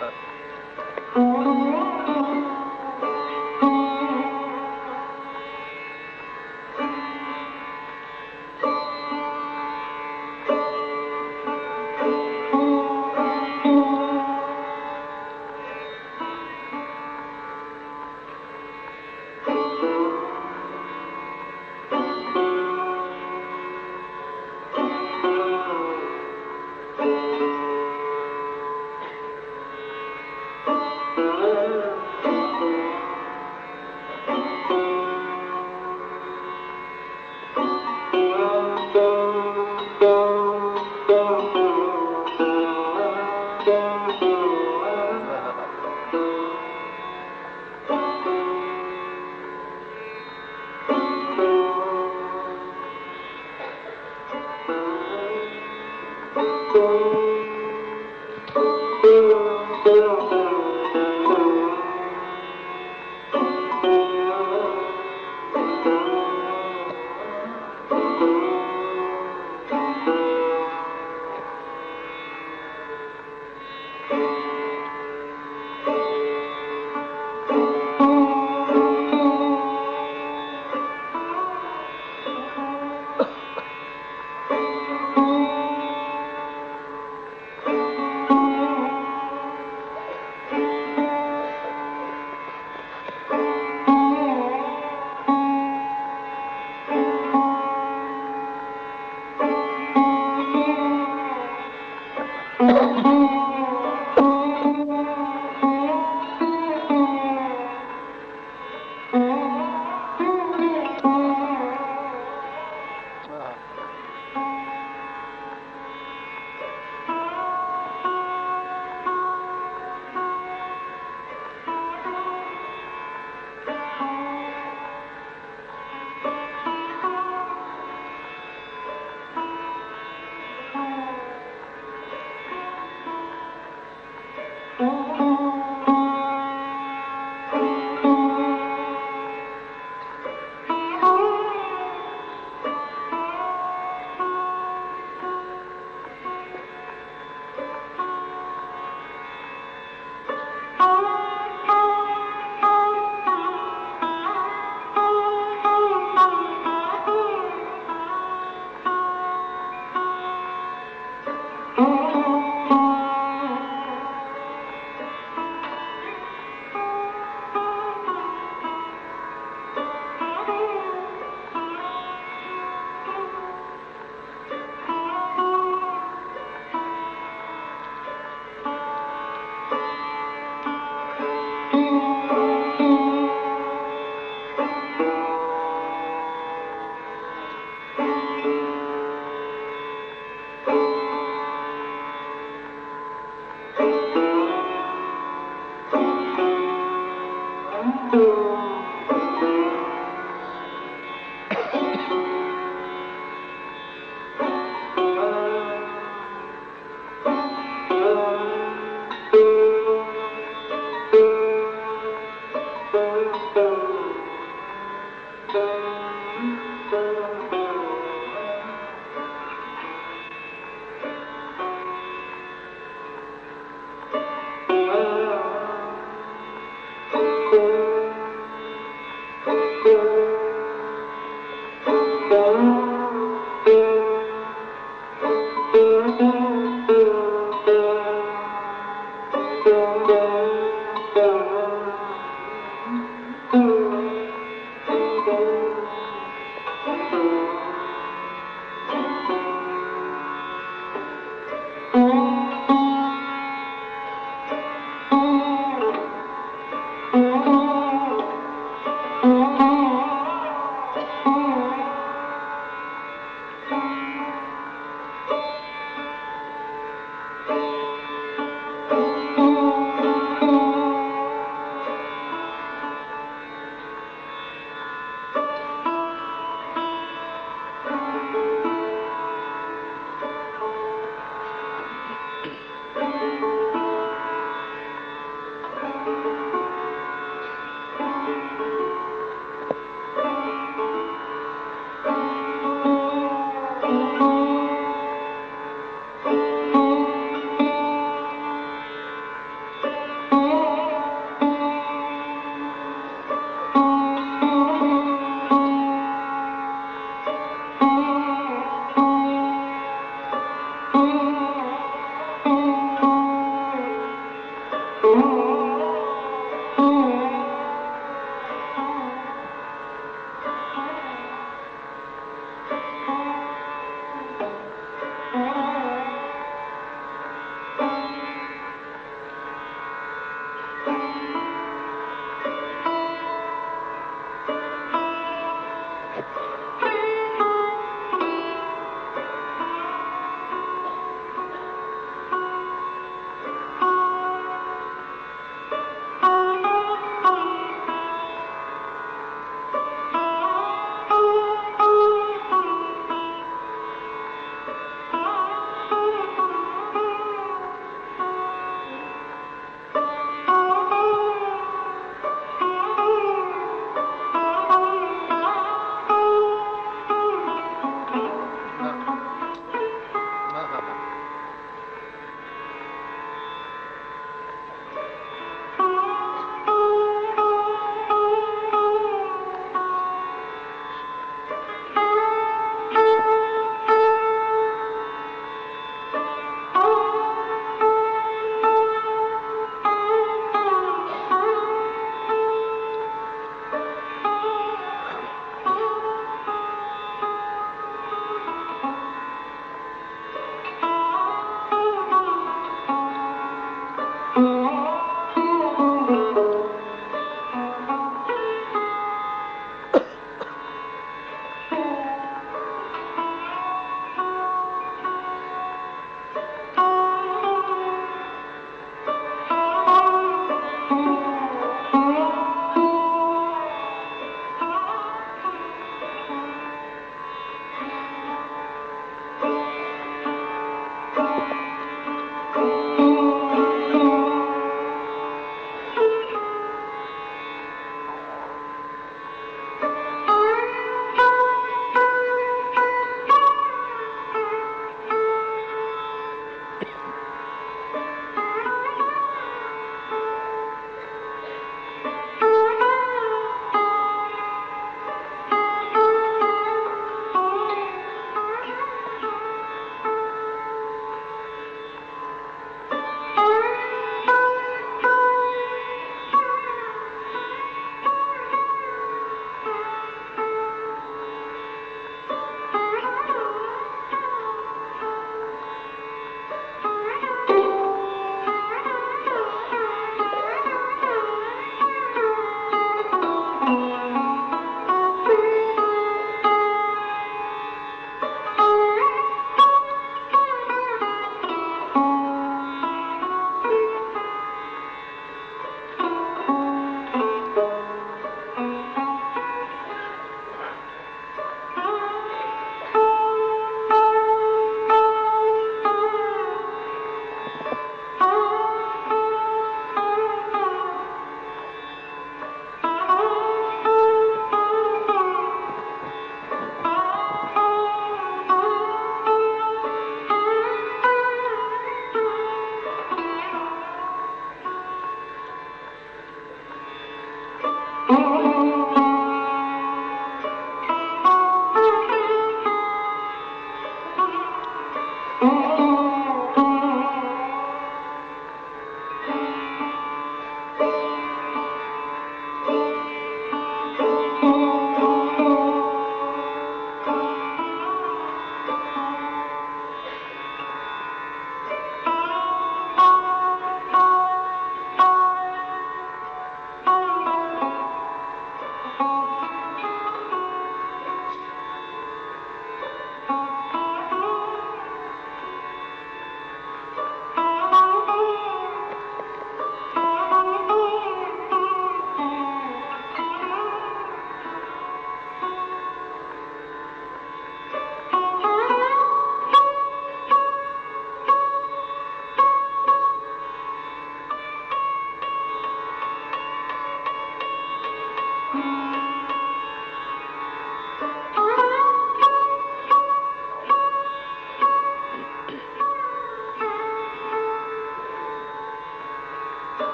嗯。